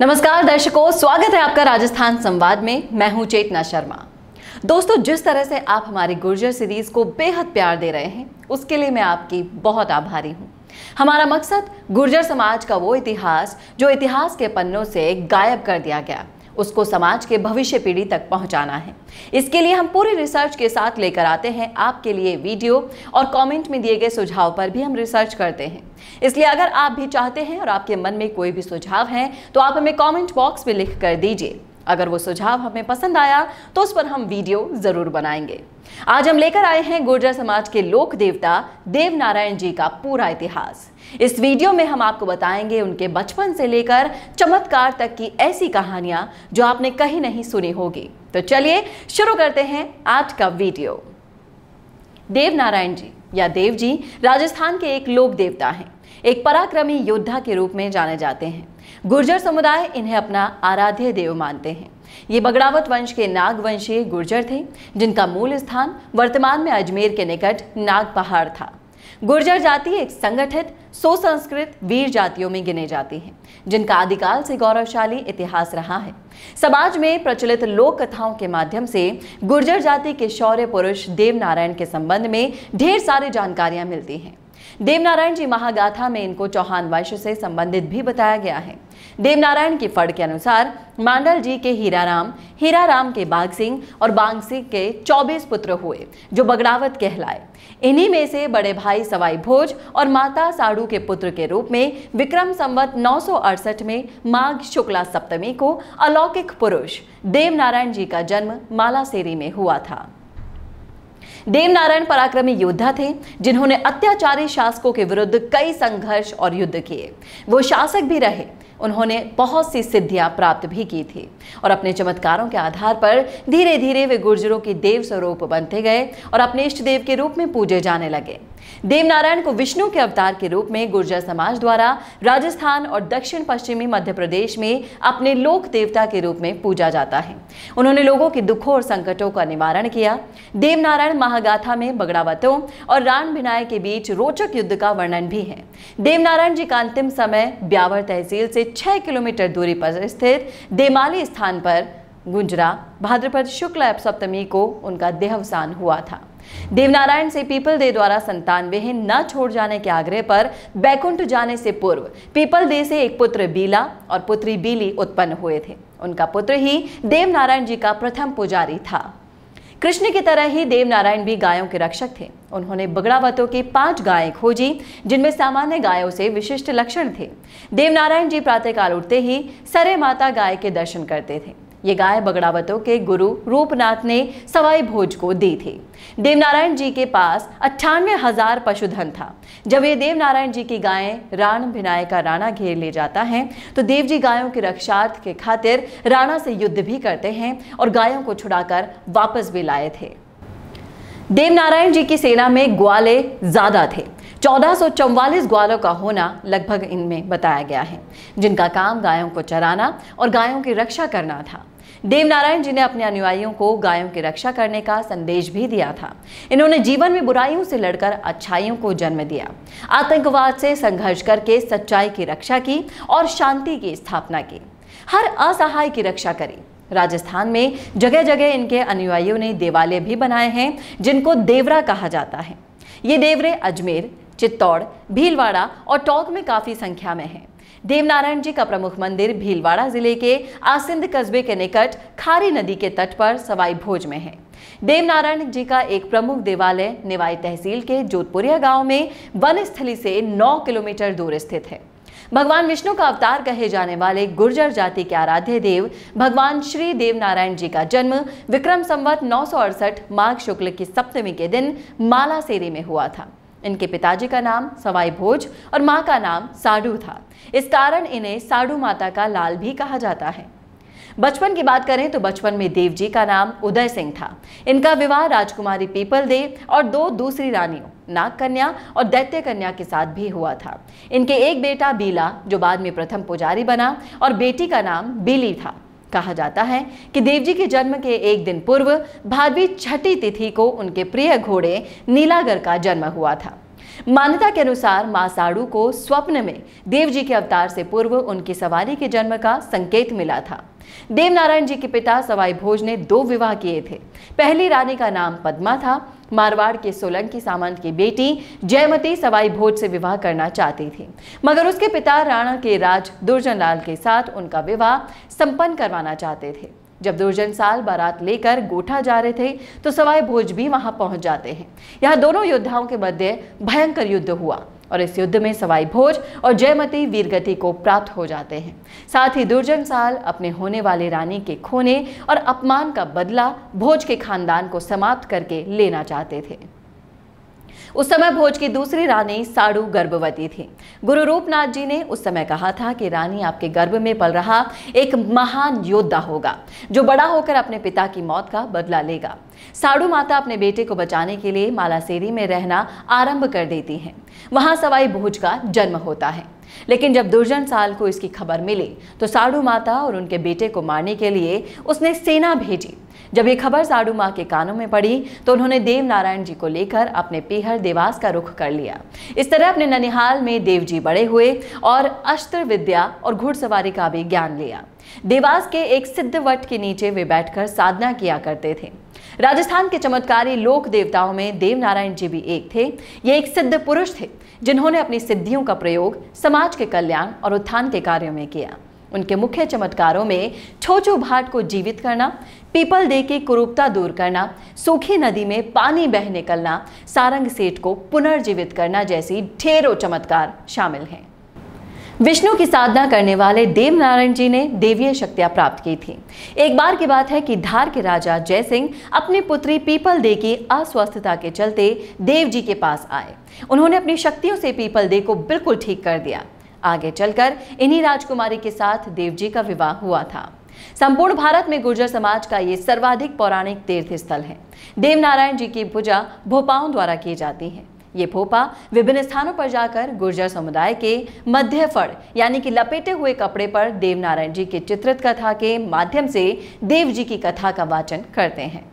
नमस्कार, दर्शकों, स्वागत है आपका राजस्थान संवाद में। मैं हूँ चेतना शर्मा। दोस्तों, जिस तरह से आप हमारी गुर्जर सीरीज़ को बेहद प्यार दे रहे हैं, उसके लिए मैं आपकी बहुत आभारी हूँ। हमारा मकसद गुर्जर समाज का वो इतिहास, जो इतिहास के पन्नों से गायब कर दिया गया। उसको समाज के भविष्य पीढ़ी तक पहुंचाना है। इसके लिए हम पूरी रिसर्च के साथ लेकर आते हैं। आपके लिए वीडियो और कमेंट में दिए गए सुझाव पर भी हम रिसर्च करते हैं। इसलिए अगर आप भी चाहते हैं और आपके मन में कोई भी सुझाव है तो आप हमें कॉमेंट बॉक्स में लिख कर दीजिए। अगर वो सुझाव हमें पसंद आया तो उस पर हम वीडियो ज़रूर बनाएँगे। आज हम लेकर आए हैं गुर्जर समाज के लोक देवता देव नारायण जी का पूरा इतिहास। इस वीडियो में हम आपको बताएँगे उनके बचपन से लेकर चमत्कार तक की ऐसी कहानियाँ जो आपने कहीं नहीं सुनी होगी। तो चलिए शुरू करते हैं आज का वीडियो। देव नारायण जी, या देव जी, राजस्थान के एक लोक देवता हैं। एक पराक्रमी योद्धा के रूप में जाने जाते हैं। गुर्जर समुदाय इन्हें अपना आराध्य देव मानते हैं। ये बगड़ावत वंश के नागवंशीय गुर्जर थे, जिनका मूल स्थान वर्तमान में अजमेर के निकट नाग पहाड़ था। गुर्जर जाति एक संगठित, सुसंस्कृत वीर जातियों में गिने जाती है, जिनका आदिकाल से गौरवशाली इतिहास रहा है। समाज में प्रचलित लोक कथाओं के माध्यम से गुर्जर जाति के शौर्य पुरुष देव नारायण के संबंध में ढेर सारी जानकारियाँ मिलती हैं। देवनारायण जी महागाथा में इनको चौहान वंश से संबंधित भी बताया गया है। देवनारायण की फड़ के अनुसार मांडल जी के हीराराम हीराराम के बाघ सिंह और बांग सिंह के 24 पुत्र हुए, जो बगड़ावत कहलाए। इन्हीं में से बड़े भाई सवाई भोज और माता साड़ू के पुत्र के रूप में विक्रम संवत नौ सौ अड़सठ में माघ शुक्ला सप्तमी को अलौकिक पुरुष देवनारायण जी का जन्म मालासेरी में हुआ था। देवनारायण पराक्रमी योद्धा थे, जिन्होंने अत्याचारी शासकों के विरुद्ध कई संघर्ष और युद्ध किए। वो शासक भी रहे, उन्होंने बहुत सी सिद्धियाँ प्राप्त भी की थी और अपने चमत्कारों के आधार पर धीरे धीरे वे गुर्जरों के देव स्वरूप बनते गए और अपने इष्ट देव के रूप में पूजे जाने लगे। देवनारायण को विष्णु के अवतार के रूप में गुर्जर समाज द्वारा राजस्थान और दक्षिण पश्चिमी मध्य प्रदेश में अपने लोक देवता के रूप में पूजा जाता है। उन्होंने लोगों के दुखों और संकटों का निवारण किया। देवनारायण महागाथा में बगड़ावतों और रान भिनाय के बीच रोचक युद्ध का वर्णन भी है। देवनारायण जी का अंतिम समय ब्यावर तहसील से छह किलोमीटर दूरी पर स्थित देमाली स्थान पर गुंजरा, भाद्रपद शुक्ल सप्तमी को उनका देहावसान हुआ था। देवनारायण से पीपल दे द्वारा संतान विहीन न छोड़ जाने के आग्रह पर बैकुंठ जाने से पूर्व पीपल दे से एक पुत्र बीला और पुत्री बीली उत्पन्न हुए थे। उनका पुत्र ही देवनारायण जी का प्रथम पुजारी था। कृष्ण की तरह ही देवनारायण भी गायों के रक्षक थे। उन्होंने बगड़ावतों की पाँच गायें खोजी, जिनमें सामान्य गायों से विशिष्ट लक्षण थे। देवनारायण जी प्रातःकाल उठते ही सरे माता गाय के दर्शन करते थे। ये गाय बगड़ावतों के गुरु रूपनाथ ने सवाई भोज को दी थी। देवनारायण जी के पास अट्ठानवे हज़ार पशुधन था। जब ये देवनारायण जी की गायें राण भिनाय का राणा घेर ले जाता है तो देव जी गायों के रक्षार्थ के खातिर राणा से युद्ध भी करते हैं और गायों को छुड़ाकर वापस भी लाए थे। देवनारायण जी की सेना में ग्वाले ज़्यादा थे। चौदह ग्वालों का होना लगभग इनमें बताया गया है, जिनका काम गायों को चराना और गायों की रक्षा करना था। देवनारायण जी ने अपने अनुयायियों को गायों की रक्षा करने का संदेश भी दिया था। इन्होंने जीवन में बुराइयों से लड़कर अच्छाइयों को जन्म दिया। आतंकवाद से संघर्ष करके सच्चाई की रक्षा की और शांति की स्थापना की। हर असहाय की रक्षा करी। राजस्थान में जगह जगह इनके अनुयायियों ने देवालय भी बनाए हैं, जिनको देवरा कहा जाता है। ये देवरे अजमेर चित्तौड़, भीलवाड़ा और टोंक में काफ़ी संख्या में हैं। देवनारायण जी का प्रमुख मंदिर भीलवाड़ा ज़िले के आसिंद कस्बे के निकट खारी नदी के तट पर सवाई भोज में है। देवनारायण जी का एक प्रमुख देवालय निवाई तहसील के जोधपुरिया गाँव में वन स्थली से 9 किलोमीटर दूर स्थित है। भगवान विष्णु का अवतार कहे जाने वाले गुर्जर जाति के आराध्य देव भगवान श्री देवनारायण जी का जन्म विक्रम संवत नौ माघ शुक्ल की सप्तमी के दिन मालासेरी में हुआ था। इनके पिताजी का नाम सवाई भोज और माँ का नाम साडू था। इस कारण इन्हें साडू माता का लाल भी कहा जाता है। बचपन की बात करें तो बचपन में देव जी का नाम उदय सिंह था। इनका विवाह राजकुमारी पीपल देव और दो दूसरी रानियों नाग कन्या और दैत्य कन्या के साथ भी हुआ था। इनके एक बेटा बीला, जो बाद में प्रथम पुजारी बना, और बेटी का नाम बीली था। कहा जाता है कि देवजी के जन्म के एक दिन पूर्व भादवी छठी तिथि को उनके प्रिय घोड़े नीलागर का जन्म हुआ था। मान्यता के अनुसार माँ साड़ू को स्वप्न में देव जी के अवतार से पूर्व उनकी सवारी के जन्म का संकेत मिला था। देव नारायण जी के पिता सवाई भोज ने दो विवाह किए थे। पहली रानी का नाम पद्मा था। मारवाड़ के सोलंकी सामंत की बेटी जयमती सवाई भोज से विवाह करना चाहती थी। मगर उसके पिता राणा के राज दुर्जन लाल के साथ उनका विवाह संपन्न करवाना चाहते थे। जब दुर्जन साल बारात लेकर गोठा जा रहे थे तो सवाई भोज भी वहाँ पहुँच जाते हैं। यहाँ दोनों योद्धाओं के मध्य भयंकर युद्ध हुआ। और इस युद्ध में सवाई भोज और जयमती वीरगति को प्राप्त हो जाते हैं। साथ ही दुर्जन साल अपने होने वाले रानी के खोने और अपमान का बदला भोज के खानदान को समाप्त करके लेना चाहते थे। उस समय भोज की दूसरी रानी साड़ू गर्भवती थी। गुरु रूपनाथ जी ने उस समय कहा था कि रानी आपके गर्भ में पल रहा एक महान योद्धा होगा, जो बड़ा होकर अपने पिता की मौत का बदला लेगा। साड़ू माता अपने बेटे को बचाने के लिए मालासेरी में रहना आरंभ कर देती हैं। वहाँ सवाई भोज का जन्म होता है। लेकिन जब दुर्जन साल को इसकी खबर मिली तो साड़ू माता और उनके बेटे को मारने के लिए उसने सेना भेजी। जब ये खबर साड़ू माँ के कानों में पड़ी तो उन्होंने देव नारायण जी को लेकर अपने पीहर देवास का रुख कर लिया। इस तरह अपने ननिहाल में देव जी बड़े हुए और अस्त्र विद्या और घुड़सवारी का भी ज्ञान लिया। देवास के एक सिद्ध वट के नीचे वे बैठकर साधना किया करते थे। राजस्थान के चमत्कारी लोक देवताओं में देव नारायण जी भी एक थे। ये एक सिद्ध पुरुष थे। जिन्होंने अपनी सिद्धियों का प्रयोग समाज के कल्याण और उत्थान के कार्यों में किया। उनके मुख्य चमत्कारों में छोचो भाट को जीवित करना, पीपल दे की कुरूपता दूर करना, सूखी नदी में पानी बह निकलना, सारंग सेठ को पुनर्जीवित करना जैसी ढेरों चमत्कार शामिल हैं। विष्णु की साधना करने वाले देव नारायण जी ने देवीय शक्तियाँ प्राप्त की थी। एक बार की बात है कि धार के राजा जय सिंह अपनी पुत्री पीपल दे की अस्वस्थता के चलते देव जी के पास आए। उन्होंने अपनी शक्तियों से पीपल दे को बिल्कुल ठीक कर दिया। आगे चलकर इन्हीं राजकुमारी के साथ देव जी का विवाह हुआ था। संपूर्ण भारत में गुर्जर समाज का ये सर्वाधिक पौराणिक तीर्थ स्थल है। देव नारायण जी की पूजा भोपाओं द्वारा की जाती है। ये भोपा विभिन्न स्थानों पर जाकर गुर्जर समुदाय के मध्य फड़ यानी कि लपेटे हुए कपड़े पर देवनारायण जी की चित्रित कथा के माध्यम से देव जी की कथा का वाचन करते हैं।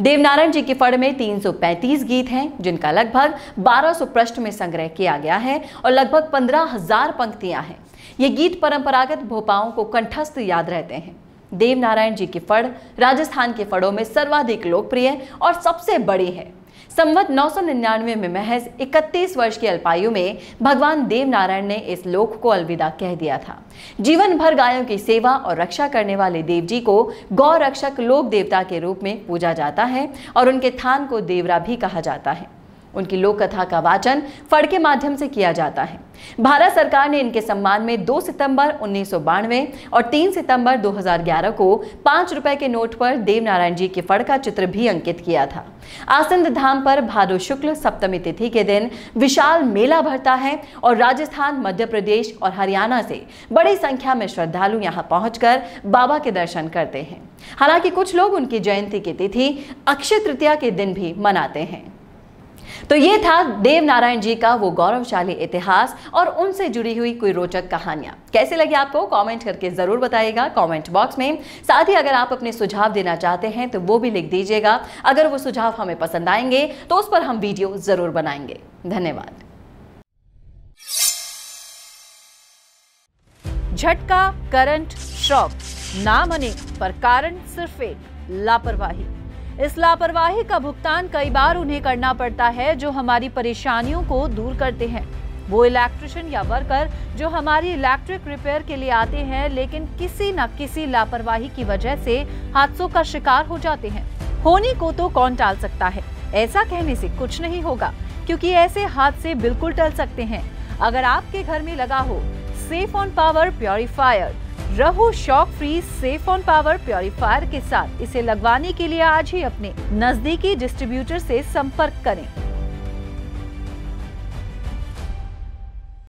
देवनारायण जी के फड़ में 335 गीत हैं जिनका लगभग 1200 पृष्ठ में संग्रह किया गया है और लगभग 15,000 पंक्तियाँ हैं। ये गीत परंपरागत भोपाओं को कंठस्थ याद रहते हैं। देवनारायण जी की फड़ राजस्थान के फड़ों में सर्वाधिक लोकप्रिय और सबसे बड़ी है। संवत 999 में महज 31 वर्ष की अल्पायु में भगवान देव नारायण ने इस लोक को अलविदा कह दिया था। जीवन भर गायों की सेवा और रक्षा करने वाले देव जी को गौ रक्षक लोक देवता के रूप में पूजा जाता है और उनके थान को देवरा भी कहा जाता है। उनकी लोक कथा का वाचन फड़ के माध्यम से किया जाता है। भारत सरकार ने इनके सम्मान में 2 सितंबर उन्नीस सौ बानवे और 3 सितंबर 2011 को पाँच रुपए के नोट पर देवनारायण जी के फड़ का चित्र भी अंकित किया था। आसंद धाम पर भादो शुक्ल सप्तमी तिथि के दिन विशाल मेला भरता है और राजस्थान, मध्य प्रदेश और हरियाणा से बड़ी संख्या में श्रद्धालु यहाँ पहुंचकर बाबा के दर्शन करते हैं। हालाँकि कुछ लोग उनकी जयंती की तिथि अक्षय तृतीया के दिन भी मनाते हैं। तो ये था देव नारायण जी का वो गौरवशाली इतिहास और उनसे जुड़ी हुई कोई रोचक कहानियाँ। कैसे लगी आपको? कमेंट करके ज़रूर बताइएगा कमेंट बॉक्स में। साथ ही अगर आप अपने सुझाव देना चाहते हैं तो वो भी लिख दीजिएगा। अगर वो सुझाव हमें पसंद आएँगे तो उस पर हम वीडियो ज़रूर बनाएँगे। धन्यवाद। झटका, करंट शॉक नाम अनेक पर कारण सिर्फ़ एक, लापरवाही। इस लापरवाही का भुगतान कई बार उन्हें करना पड़ता है जो हमारी परेशानियों को दूर करते हैं। वो इलेक्ट्रिशियन या वर्कर जो हमारी इलेक्ट्रिक रिपेयर के लिए आते हैं, लेकिन किसी न किसी लापरवाही की वजह से हादसों का शिकार हो जाते हैं। होने को तो कौन टाल सकता है? ऐसा कहने से कुछ नहीं होगा, क्योंकि ऐसे हादसे बिल्कुल टल सकते हैं। अगर आपके घर में लगा हो सेफ़ ऑन पावर प्योरीफायर रहो shock free safe on power purifier के साथ। इसे लगवाने के लिए आज ही अपने नजदीकी डिस्ट्रीब्यूटर से संपर्क करें।